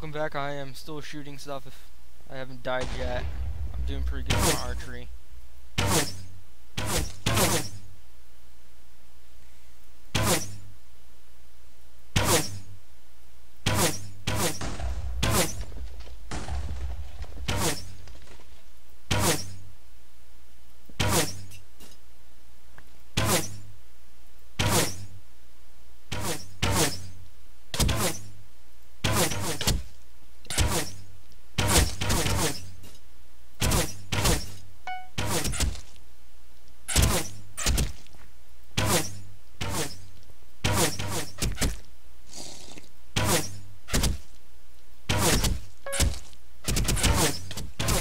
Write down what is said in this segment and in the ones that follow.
Welcome back. I am still shooting stuff if I haven't died yet. I'm doing pretty good on archery.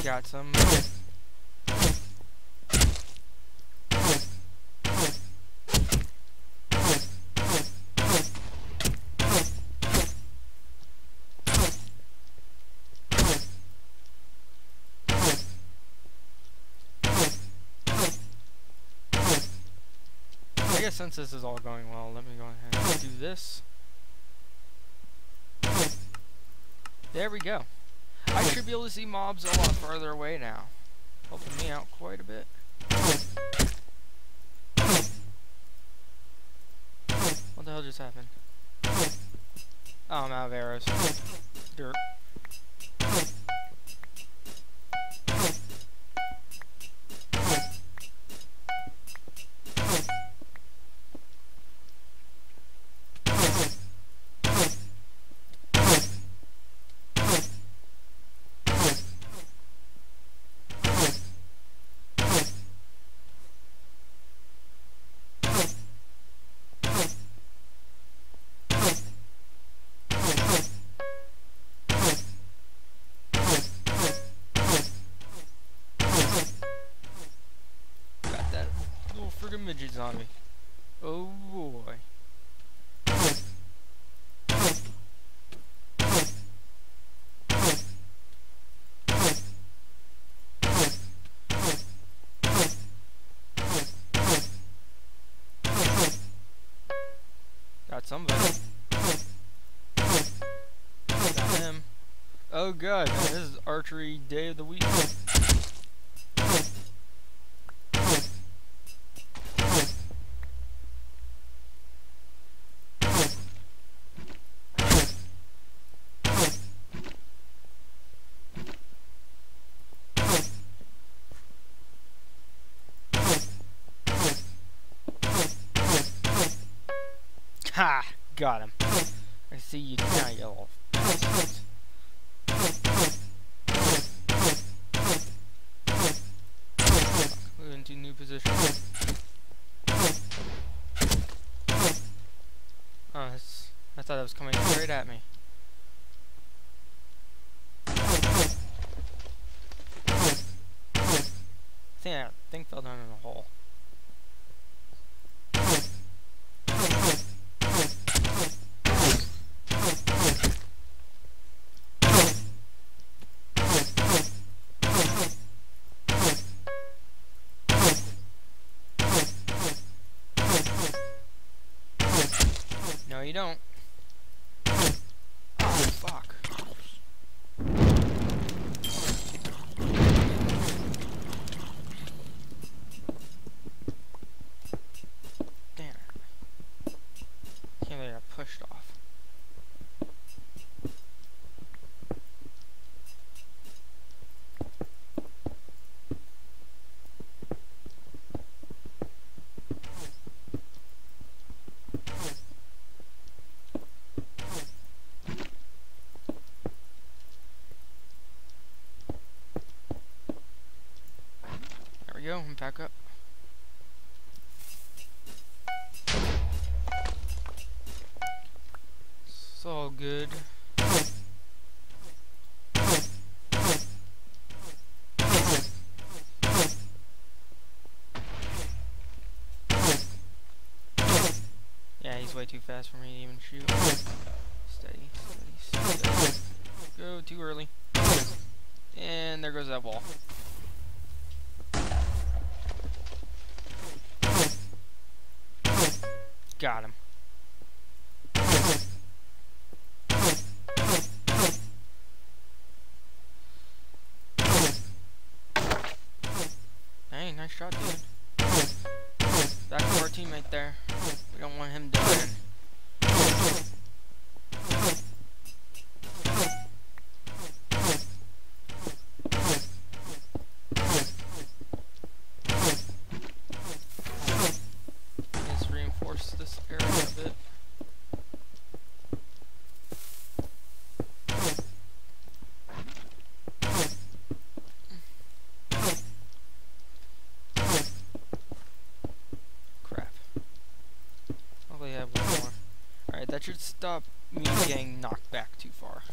Got some. I guess since this is all going well, let me go ahead and do this. There we go. I should be able to see mobs a lot farther away now. Helping me out quite a bit. What the hell just happened? Oh, I'm out of arrows. Dirt. Little friggin' midget zombie. Oh boy. Got somebody. Got him. Oh god, this is archery day of the week. Got him. I see you now, you little. Move into new position. Oh, I thought it was coming straight at me. I think I think fell down in a hole. Back up. It's all good. Yeah, he's way too fast for me to even shoot. Steady, steady, steady. Go too early. And there goes that wall. Got him. Stop me getting knocked back too far.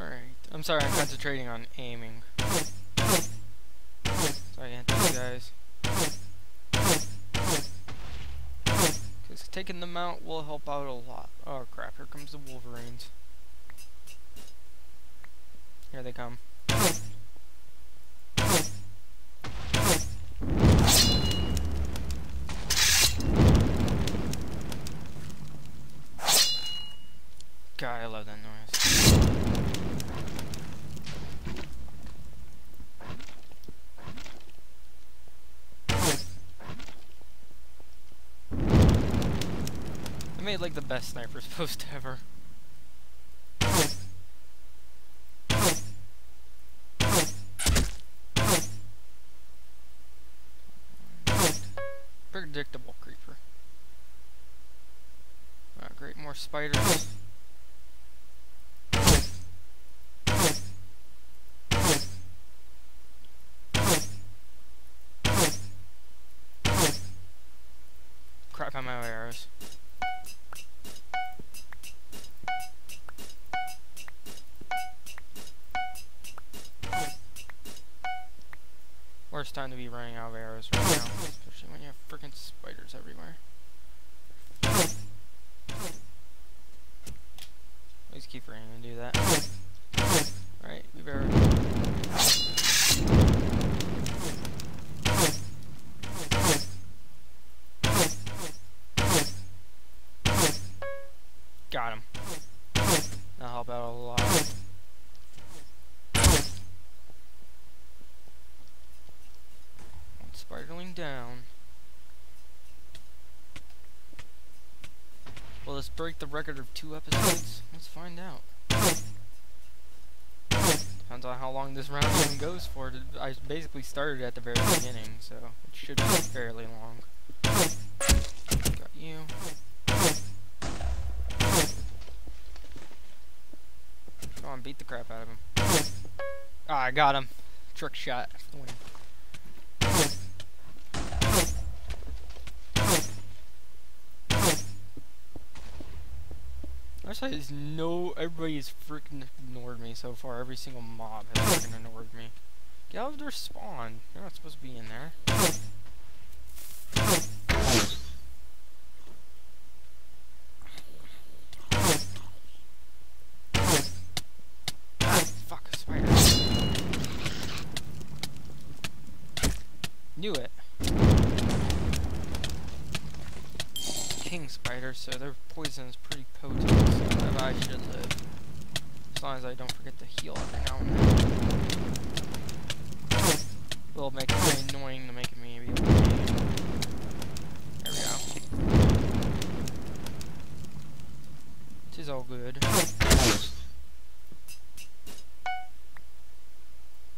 Alright, I'm sorry, I'm concentrating on aiming. Sorry, guys. Because taking them out will help out a lot. Oh crap, here comes the Wolverines. Here they come. God, I love that noise. I made like the best sniper's post ever. Predictable creeper. Ah, great, more spiders. Crap, out of arrows. Worst time to be running out of arrows right now, especially when you have freaking spiders everywhere. Always keep forgetting and do that. Alright, we better. Spiderling down. Will this break the record of two episodes? Let's find out. Depends on how long this round even goes for. I basically started at the very beginning, so it should be fairly long. Got you. Go on, beat the crap out of him. Ah, I got him. Trick shot. Actually, there's no. Everybody Everybody's freaking ignored me so far. Every single mob has freaking ignored me. Get out of their spawn. You're not supposed to be in there. Ah, fuck, a spider. Knew it. King spiders, so their poison is pretty potent, so that I should live. As long as I don't forget to heal every now and then. Will make it very annoying to make me be able to. There we go. Tis all good. Just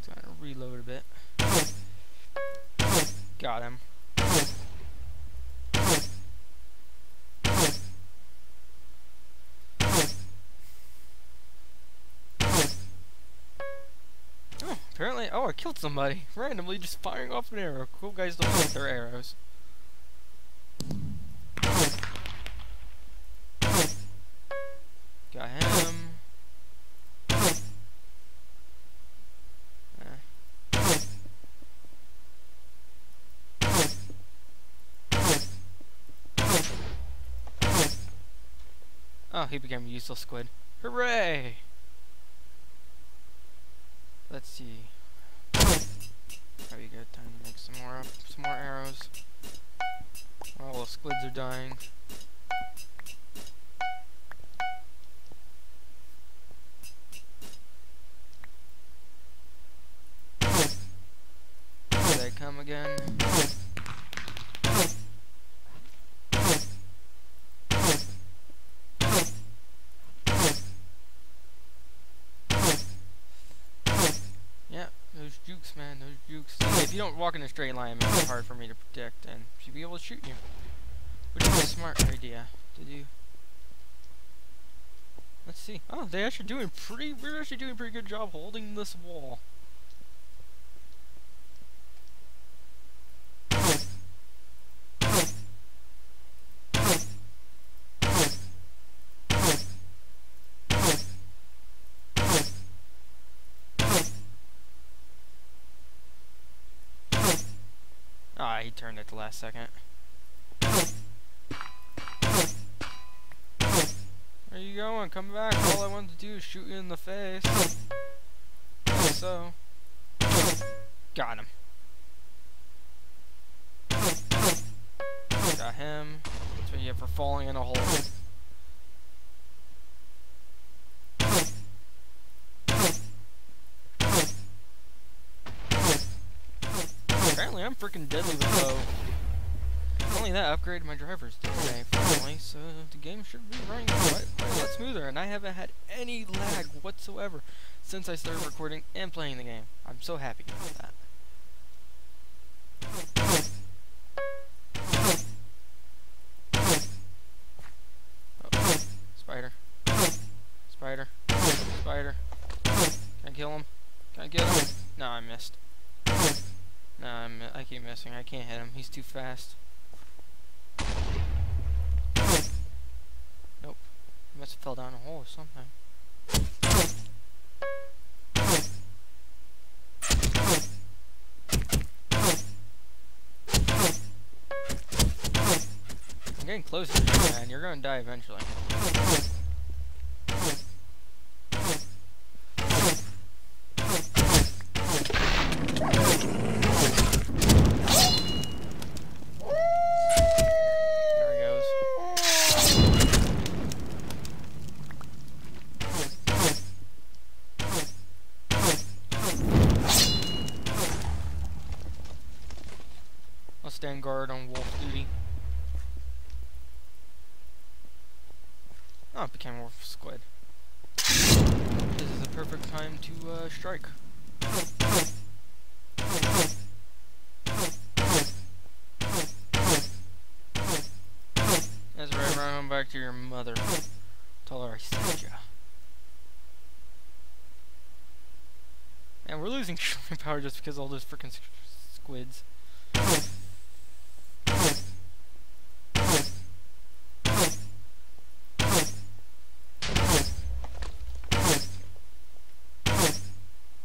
gonna reload a bit. Got him. Apparently, oh, I killed somebody. Randomly just firing off an arrow. Cool guys don't like their arrows. Got him. Eh. Oh, he became a useless squid. Hooray! Let's see. Probably good time to make some more up, some more arrows. Oh, While the squids are dying. Here they come again. Jukes, man, those jukes. If you don't walk in a straight line, man, it's hard for me to predict, and she'd be able to shoot you. Which is a smart idea to do. Let's see. Oh, they're actually doing pretty. We're actually doing a pretty good job holding this wall. He turned at the last second. Where you going? Come back. All I wanted to do is shoot you in the face. So. Got him. Got him. That's what you have for falling in a hole. Apparently I'm freaking deadly with bow. Not only that, I upgraded my drivers today finally, so the game should be running quite, a lot smoother, and I haven't had any lag whatsoever since I started recording and playing the game. I'm so happy with that. Oh, spider. Spider. Spider. Can I kill him? Can I get him? No, I missed. No, I'm, I keep missing. I can't hit him. He's too fast. Nope. He must have fell down a hole or something. I'm getting closer to you, man. You're gonna die eventually. Oh, it became wolf squid. This is the perfect time to uh, strike. That's right, run home back to your mother. Tell her I sent ya. And we're losing power just because all those freaking squids.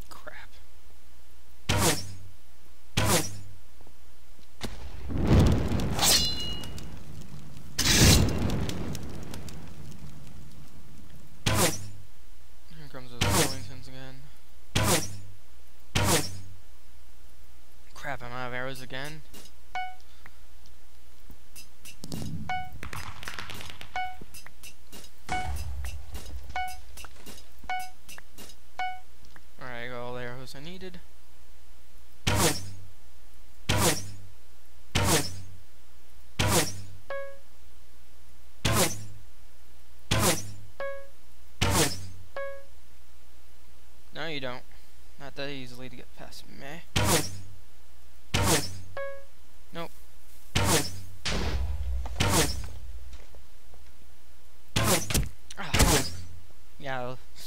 Crap. Here comes those Wellingtons again. Crap, I'm out of arrows again. Alright, I got all the arrows I needed. No, you don't. Not that easily to get past me.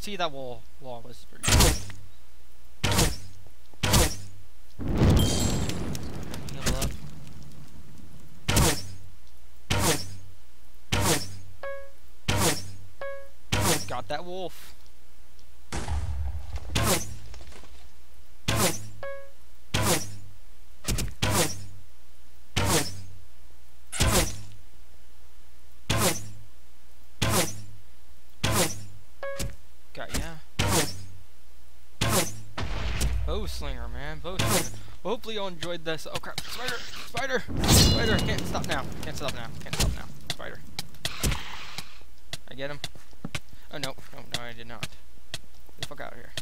See that wall wall was pretty. Got that wolf. Hopefully you all enjoyed this. Oh crap! Spider! Spider! Spider! Can't stop now. Can't stop now. Can't stop now. Spider. I get him. Oh no! No! No! I did not. Get the fuck out of here.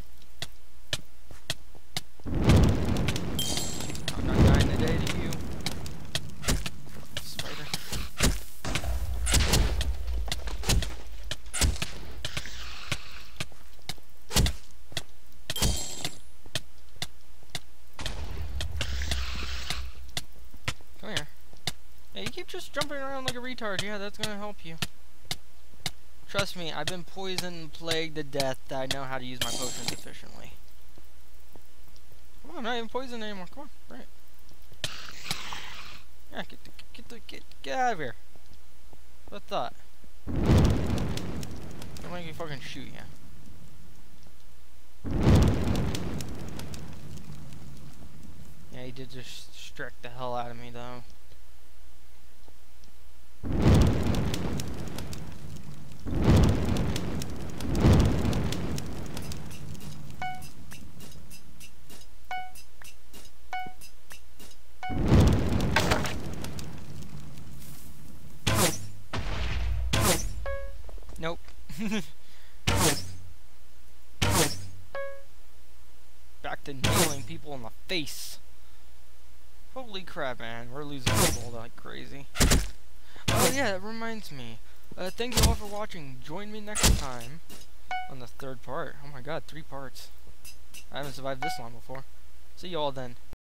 I'm not dying today to you. Spider. Come here. Yeah, you keep just jumping around like a retard. Yeah, that's gonna help you. Trust me, I've been poisoned and plagued to death that I know how to use my potions efficiently. Come on, I'm not even poisoned anymore. Come on, right. Yeah, get the, get the, get, get out of here. What thought? Make me fucking shoot you. Yeah, he did just strike the hell out of me, though. Nope. Back to nailing people in the face. Holy crap, man. We're losing people like crazy. Oh, yeah, that reminds me. Uh, thank you all for watching. Join me next time on the third part. Oh my god, three parts. I haven't survived this long before. See you all then.